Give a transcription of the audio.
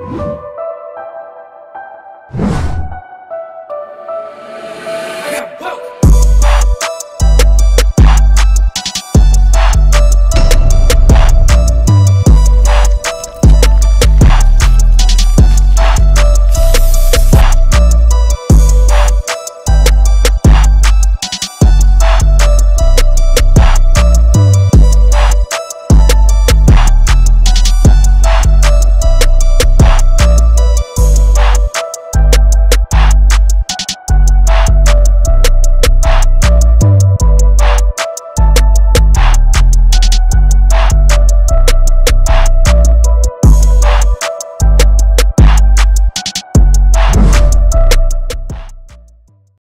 you